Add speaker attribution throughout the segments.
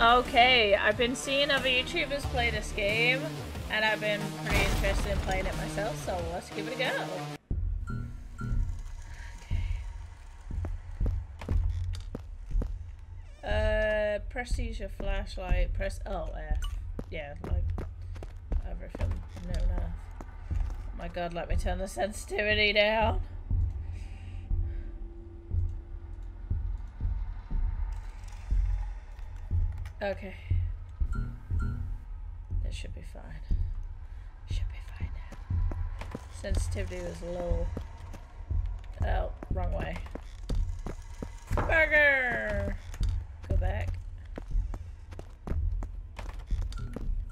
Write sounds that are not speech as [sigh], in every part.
Speaker 1: Okay, I've been seeing other YouTubers play this game, and I've been pretty interested in playing it myself, so let's give it a go. Uh, press use your flashlight, press oh F. Yeah, like everything no no. Oh my god, let me turn the sensitivity down. Okay. That should be fine. Should be fine. Sensitivity was low. Oh, wrong way. Burger! Go back.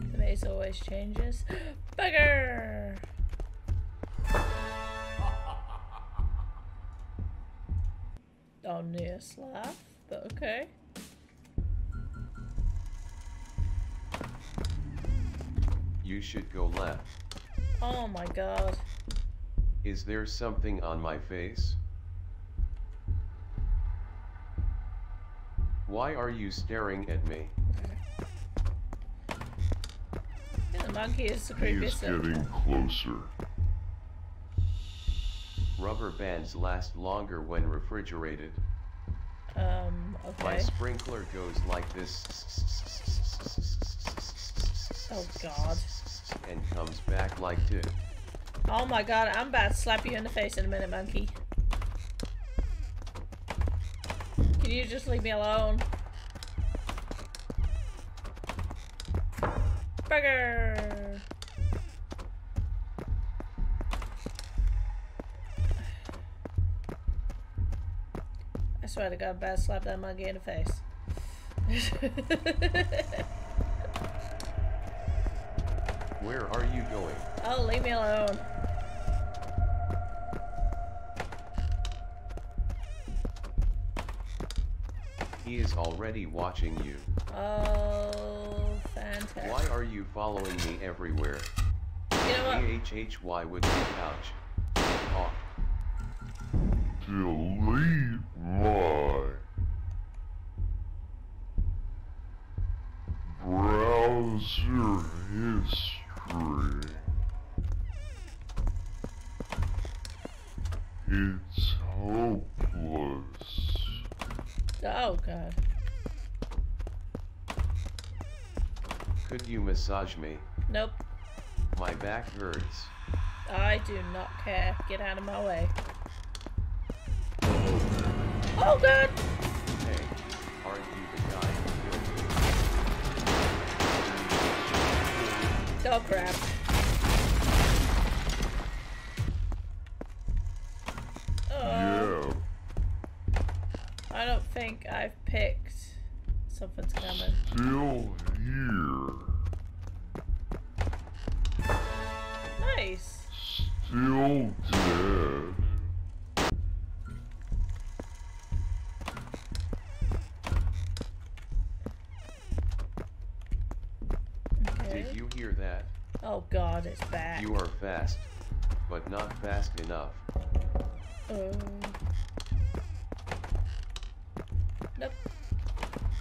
Speaker 1: The maze always changes. [gasps] Burger! Oh, near laugh, but okay.
Speaker 2: You should go left.
Speaker 1: Oh my god.
Speaker 2: Is there something on my face? Why are you staring at me?
Speaker 1: The monkey is the
Speaker 3: He is getting closer.
Speaker 2: Rubber bands last longer when refrigerated.
Speaker 1: Um, okay.
Speaker 2: My sprinkler goes like this.
Speaker 1: Oh god.
Speaker 2: And comes back like this.
Speaker 1: Oh my god, I'm about to slap you in the face in a minute, monkey. Can you just leave me alone? Burger! I swear to god, I'm about to slap that monkey in the face. [laughs]
Speaker 2: Where are you going?
Speaker 1: oh, leave me alone.
Speaker 2: He is already watching you.
Speaker 1: Oh, fantastic.
Speaker 2: Why are you following me everywhere?
Speaker 1: You know what?
Speaker 2: AHHY would be couch. Could you massage me?
Speaker 1: Nope.
Speaker 2: My back hurts.
Speaker 1: I do not care. Get out of my way. Oh, oh god!
Speaker 2: Hey, are you the guy who killed me?
Speaker 1: Oh crap. Oh,
Speaker 3: Yeah, uh,
Speaker 1: I don't think I've picked. Something's coming.
Speaker 3: still here.
Speaker 1: Nice.
Speaker 3: Still dead.
Speaker 1: Okay.
Speaker 2: Did you hear that?
Speaker 1: Oh god, it's back.
Speaker 2: You are fast, but not fast enough.
Speaker 1: Oh.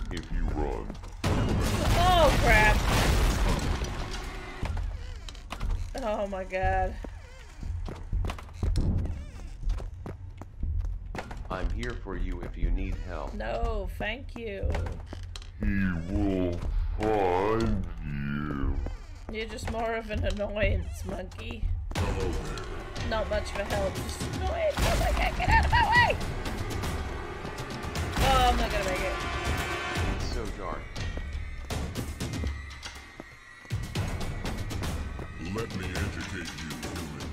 Speaker 3: If you run.
Speaker 1: Oh crap. Oh my god.
Speaker 2: I'm here for you if you need help.
Speaker 1: No, thank you.
Speaker 3: He will find you.
Speaker 1: You're just more of an annoyance, monkey. Not much for help, just annoyance. Oh my god, get out of my way! Oh, I'm not gonna make it.
Speaker 2: It's so dark.
Speaker 4: Let me educate you, human.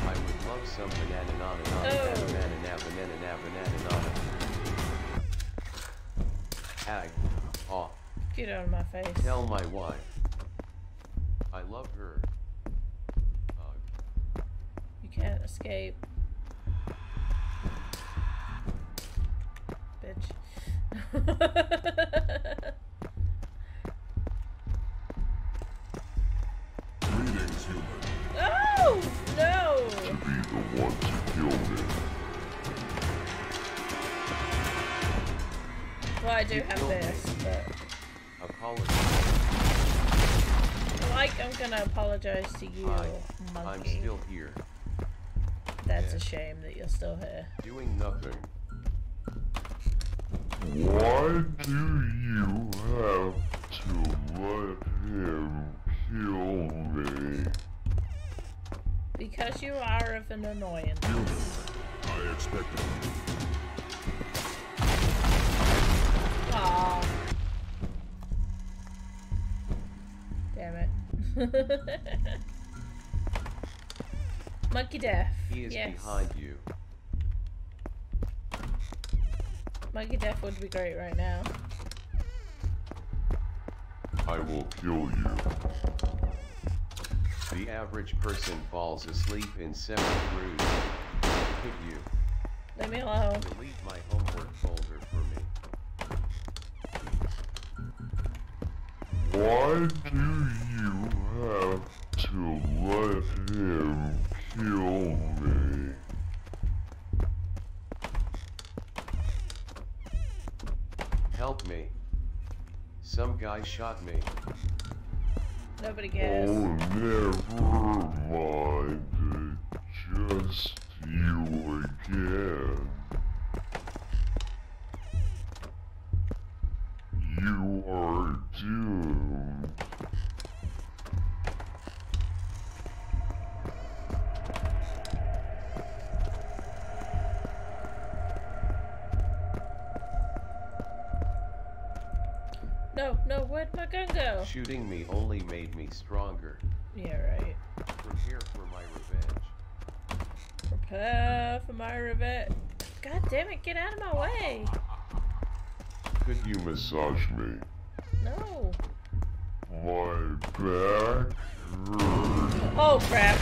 Speaker 2: I would love some banana nana nana
Speaker 1: Oh.
Speaker 2: banana banana banana banana banana Ag. Aw.
Speaker 1: Get out of my face.
Speaker 2: Tell my wife. I love her. Ugh.
Speaker 1: You can't escape. Bitch.
Speaker 4: Greetings, human.
Speaker 1: oh! No!
Speaker 3: To be the one to kill him.
Speaker 1: Well, I do have this, but...
Speaker 2: apologize.
Speaker 1: Like I'm gonna apologize to you,
Speaker 2: Hi,
Speaker 1: monkey.
Speaker 2: I'm still here,
Speaker 1: That's a shame that you're still here.
Speaker 2: doing nothing.
Speaker 3: Why do you have to let him kill me?
Speaker 1: Because you are of an annoyance.
Speaker 4: Human. I expected it.
Speaker 1: Aww. Damn it. [laughs] Monkey Death.
Speaker 2: He is
Speaker 1: yes.
Speaker 2: behind you.
Speaker 1: Monkey Death would be great right now.
Speaker 3: I will kill you.
Speaker 2: The average person falls asleep in seven rooms. Could you
Speaker 1: Leave me alone.
Speaker 2: delete my homework folder for me?
Speaker 3: Why do you have to let him kill me?
Speaker 2: Help me. Some guy shot me.
Speaker 1: Nobody oh, cares.
Speaker 3: Oh, never mind. Just you again. You are doomed.
Speaker 1: Gun go?
Speaker 2: Shooting me only made me stronger.
Speaker 1: Yeah, right.
Speaker 2: Prepare for my revenge.
Speaker 1: Prepare for my revenge. God damn it, get out of my way.
Speaker 3: Could you massage me?
Speaker 1: No.
Speaker 3: My back hurts.
Speaker 1: Oh, crap.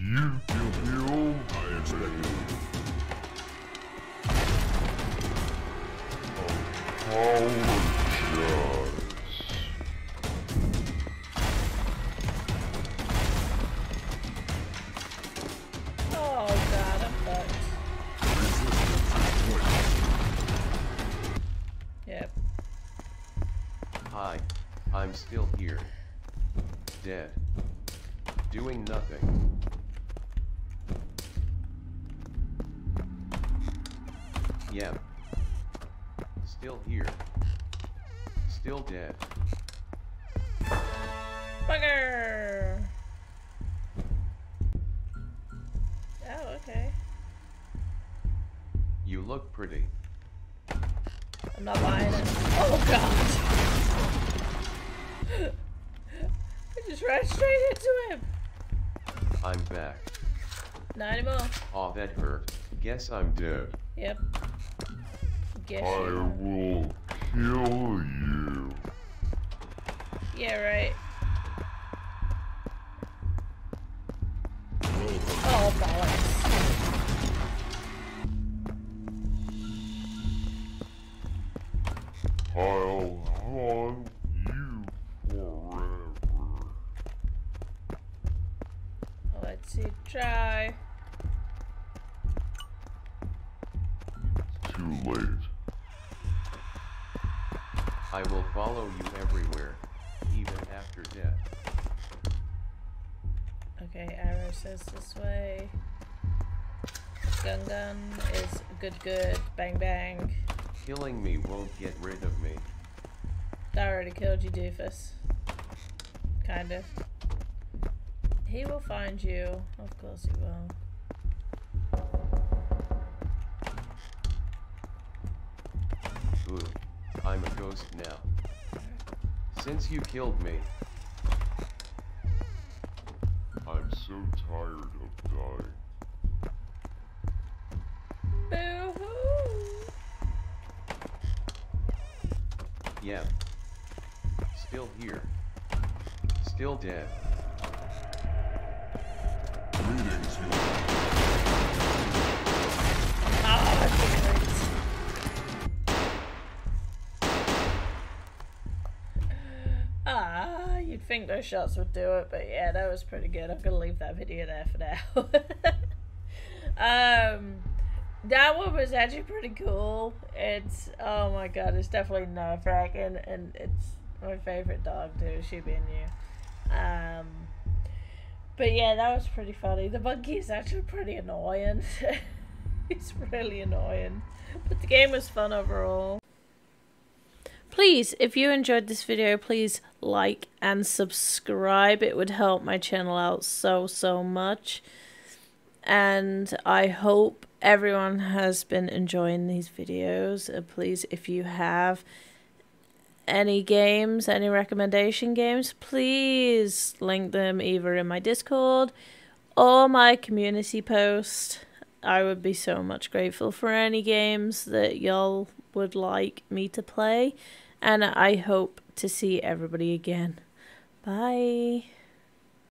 Speaker 3: You killed
Speaker 4: I expected it.
Speaker 3: apologize.
Speaker 2: Hi, I'm still here. Dead. Doing nothing. Still dead.
Speaker 1: Bugger! Oh, okay.
Speaker 2: You look pretty.
Speaker 1: I'm not buying it. Oh, God. [laughs] I just ran straight into him.
Speaker 2: I'm back.
Speaker 1: Not anymore.
Speaker 2: Aw, that hurt. Guess I'm dead.
Speaker 1: Yep. Guess
Speaker 3: I will kill you.
Speaker 1: Yeah, right. Oh, bollocks.
Speaker 3: I'll haunt
Speaker 2: I will follow you everywhere, even after death.
Speaker 1: Okay, arrow says this way. Gun gun is good good. Bang bang.
Speaker 2: Killing me won't get rid of me.
Speaker 1: I already killed you, doofus. Kind of. He will find you. Of course he will.
Speaker 2: Ghost now. Since you killed me,
Speaker 3: I'm so tired of dying.
Speaker 2: Yeah. Still here. Still dead.
Speaker 1: Think those shots would do it, but yeah, that was pretty good. I'm gonna leave that video there for now. [laughs] Um, that one was actually pretty cool. It's oh my god, it's definitely nerve wracking, and it's my favorite dog too. She being you. Um, but yeah, that was pretty funny. The monkey is actually pretty annoying. [laughs] it's really annoying, but the game was fun overall. Please, if you enjoyed this video, please like and subscribe. It would help my channel out so, so much. And I hope everyone has been enjoying these videos. Uh, please, if you have any games, any recommendation games, please link them either in my Discord or my community post. I would be so much grateful for any games that y'all would like me to play. And I hope to see everybody again. Bye.